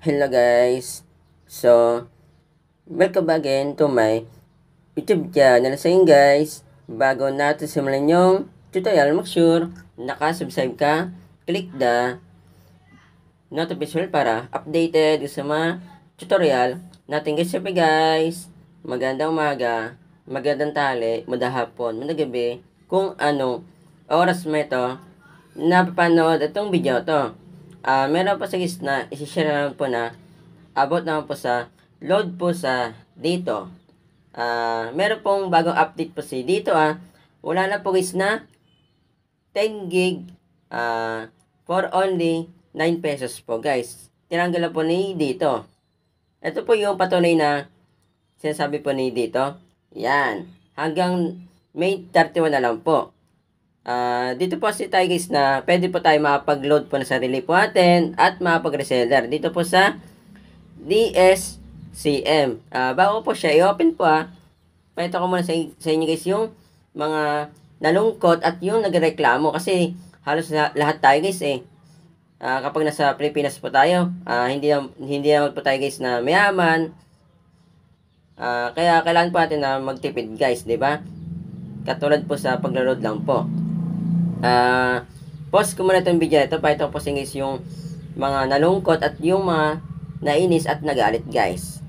Hello guys. So, welcome back again to my YouTube channel. So yun guys, bago natin simulan yung tutorial, make sure nakasubscribe ka, click the notification para updated sa mga tutorial natin guys. Siyempre guys, magandang umaga, magandang tali, madahapon, madagabi, kung anong oras mo ito napapanood itong video to. Ah, meron po sa gitna, isi-share naman po na abot naman po sa load po sa dito. Ah, meron pong bagong update po si dito ah. Wala na po guys na 10 gig ah for only 9 pesos po guys. Tinanggal na po ni dito. Ito po yung patunay na sinasabi po ni dito. Yan. Hanggang May 31 na lang po. Ah, dito po si tayo guys na pwede po tayo makapag-load po ng sarili po natin at makapag-reseller. Dito po sa DSCM. Ah, bago po siya i-open po ah. Pakita ko muna sa, sa inyo guys yung mga nalungkot at yung nagreklamo kasi halos na, lahat tayo guys eh. Ah, kapag nasa Pilipinas po tayo, ah, hindi na, hindi naman po tayo guys na mayaman. Ah, kaya kailangan po natin na magtipid guys, 'di ba? Katulad po sa paglo-load lang po. Ah, pause ko muna itong video ito. Pakita ko po sa guys yung mga nalungkot at yung mga nainis at nagalit guys.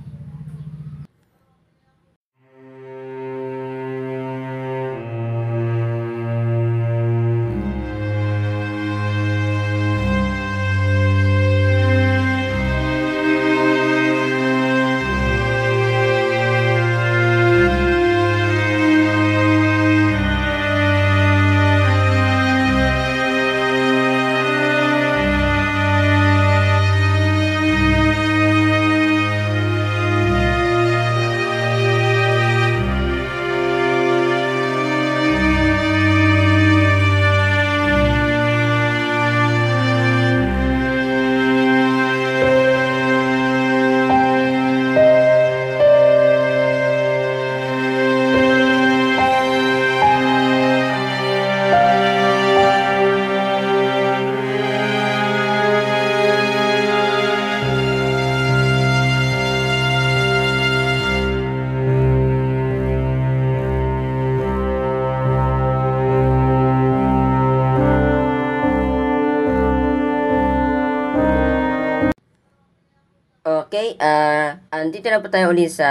Okay, ah, andito na po tayo ulit sa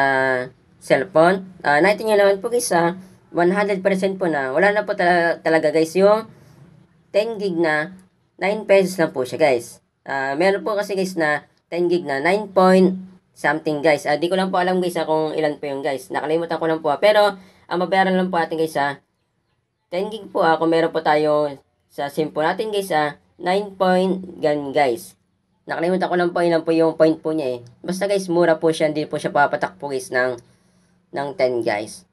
cellphone. Ah, nakita nyo naman po guys, ah, 100% po na. Wala na po tala- talaga guys yung 10 gig na 9 pesos lang po siya guys. Ah, meron po kasi guys na 10 gig na 9 point something guys. Ah, di ko lang po alam guys ah, kung ilan po yung guys. Nakalimutan ko lang po. ah. Pero, ang mabayaran lang po natin guys ah, 10 gig po ah, kung meron po tayo sa SIM po natin guys ah, 9 point gan guys. Nakalimutan ko lang po ilan po yung point po niya eh. Basta guys, mura po siya. Hindi po siya papatak po guys ng, ng 10 guys.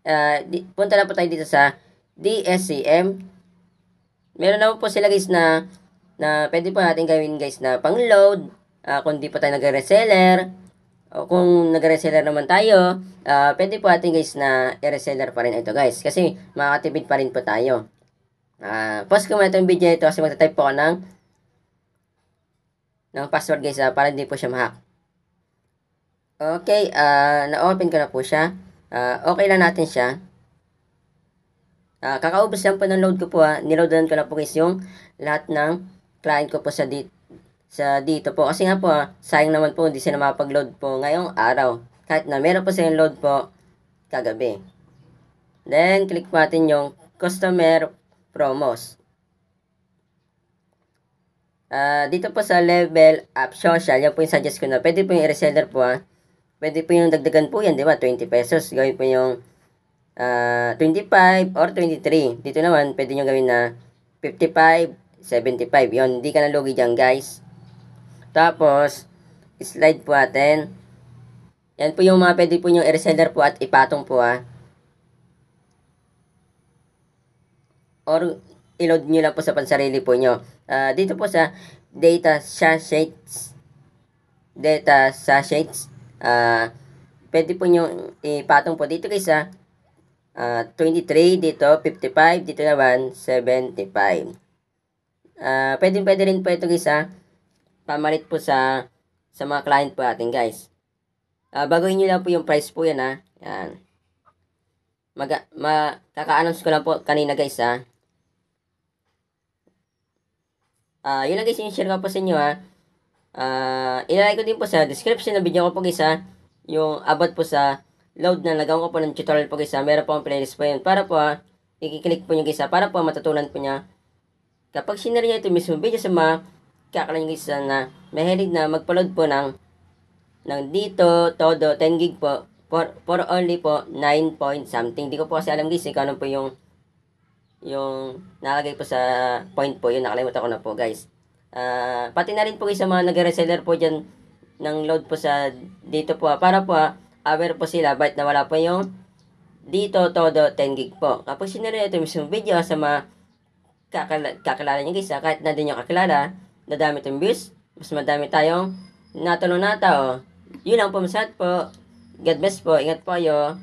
Ah, di, punta na po tayo dito sa DSCM. Meron naman po sila guys na na pwede po natin gawin guys na pang-load. Ah, kung di po tayo nag-reseller. O kung nag-reseller naman tayo, ah, pwede po natin guys na i-reseller pa rin ito guys. Kasi makakatipid pa rin po tayo. Ah, pause ko muna itong video ito kasi magta-type po ako ng ng password guys ah, para hindi po siya ma-hack. Okay, ah na-open ko na po siya. Ah, okay lang natin siya. Ah, kakaubos lang po ng load ko po ha. Niloadan ko na po guys yung lahat ng client ko po sa dito sa dito po. Kasi nga po ha, sayang naman po hindi sila makapag-load po ngayong araw. Kahit na meron po silang load po kagabi. Then, click po natin yung customer promos. Ah, dito po sa level up social, yan po yung suggest ko na. Pwede po yung reseller po ha. Pwede po yung dagdagan po yan, di ba? 20 pesos. Gawin po yung ah 25 or 23. Dito naman, pwede nyo gawin na 55, 75. Yon hindi ka nalugi dyan, guys. Tapos, slide po natin. Yan po yung mga pwede po yung reseller po at ipatong po ha. Or i-load nyo lang po sa pansarili po nyo. Ah, dito po sa data sachets, data sachets, ah, pwede po nyo ipatong po dito guys ha. Ah, 23, dito 55, dito naman 75. Ah, pwede pwede rin po ito guys ha. Pamalit po sa sa mga client po natin guys. Ah, baguhin nyo lang po yung price po yan ha. Yan. Mag, ma, kaka-announce ko lang po kanina guys ha. Ah, yun lang guys yung share ko po sa inyo ha. Ah, ilalagay ko din po sa description ng video ko po guys ha. Yung about po sa load na nagawa ko po ng tutorial po guys ha. Meron po akong playlist po yun. Para po ha, i-click po nyo guys ha. Para po matutunan po niya. Kapag sinare niya ito mismo video sa mga kakalan guys ha, na mahilig na magpa-load po ng ng dito, todo, 10 gig po, for, for only po, 9 point something. Di ko po kasi alam guys, eh, kung ano po yung, yung nalagay po sa point po, yun, nakalimutan ko na po guys. Ah, pati na rin po sa mga nag-reseller po dyan ng load po sa dito po, ah, para po ah, aware po sila, bakit nawala po yung dito, todo, 10 gig po. Kapag sinare ito mismo video sa mga kakala, kakilala niyo guys, ah, kahit na din yung kakilala, nadami itong views, mas madami tayong natulong nata, oh. Yun lang po, masat po. God bless po. Ingat po kayo.